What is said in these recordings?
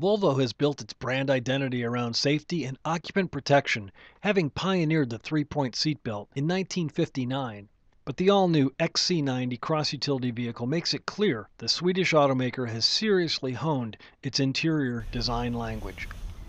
Volvo has built its brand identity around safety and occupant protection, having pioneered the three point seatbelt in 1959. But the all new XC90 cross utility vehicle makes it clear the Swedish automaker has seriously honed its interior design language.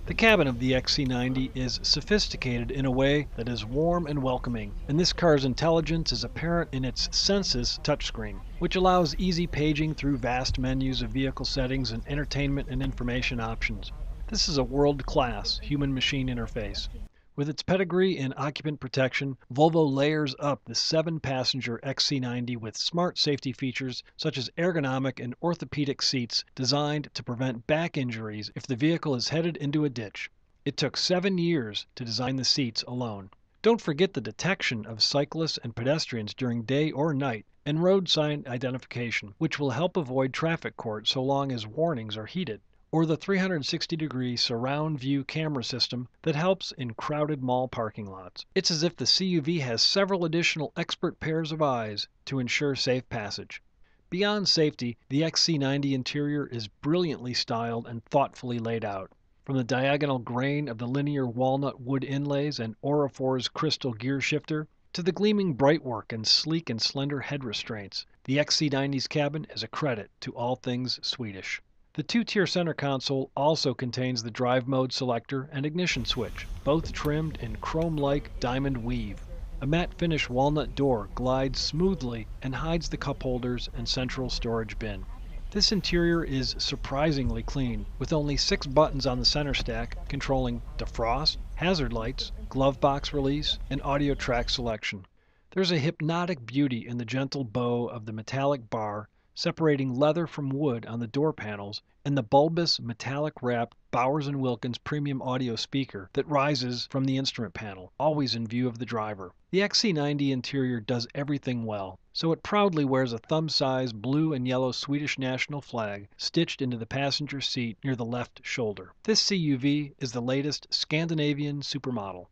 The cabin of the XC90 is sophisticated in a way that is warm and welcoming, and this car's intelligence is apparent in its Sensus touchscreen, which allows easy paging through vast menus of vehicle settings and entertainment and information options. This is a world-class human-machine interface. With its pedigree in occupant protection, Volvo layers up the seven passenger XC90 with smart safety features such as ergonomic and orthopedic seats designed to prevent back injuries if the vehicle is headed into a ditch. It took seven years to design the seats alone. Don't forget the detection of cyclists and pedestrians during day or night and road sign identification, which will help avoid traffic court so long as warnings are heeded or the 360 degree surround view camera system that helps in crowded mall parking lots. It's as if the CUV has several additional expert pairs of eyes to ensure safe passage. Beyond safety, the XC90 interior is brilliantly styled and thoughtfully laid out. From the diagonal grain of the linear walnut wood inlays and Orrefors crystal gear shifter to the gleaming brightwork and sleek and slender head restraints, the XC90's cabin is a credit to all things Swedish. The two-tier center console also contains the drive mode selector and ignition switch, both trimmed in chrome-like diamond weave. A matte finish walnut door glides smoothly and hides the cup holders and central storage bin. This interior is surprisingly clean, with only six buttons on the center stack controlling defrost, hazard lights, glove box release, and audio track selection. There's a hypnotic beauty in the gentle bow of the metallic bar separating leather from wood on the door panels, and the bulbous metallic wrapped Bowers & Wilkins premium audio speaker that rises from the instrument panel, always in view of the driver. The XC90 interior does everything well, so it proudly wears a thumb-size blue and yellow Swedish national flag stitched into the passenger seat near the left shoulder. This CUV is the latest Scandinavian supermodel.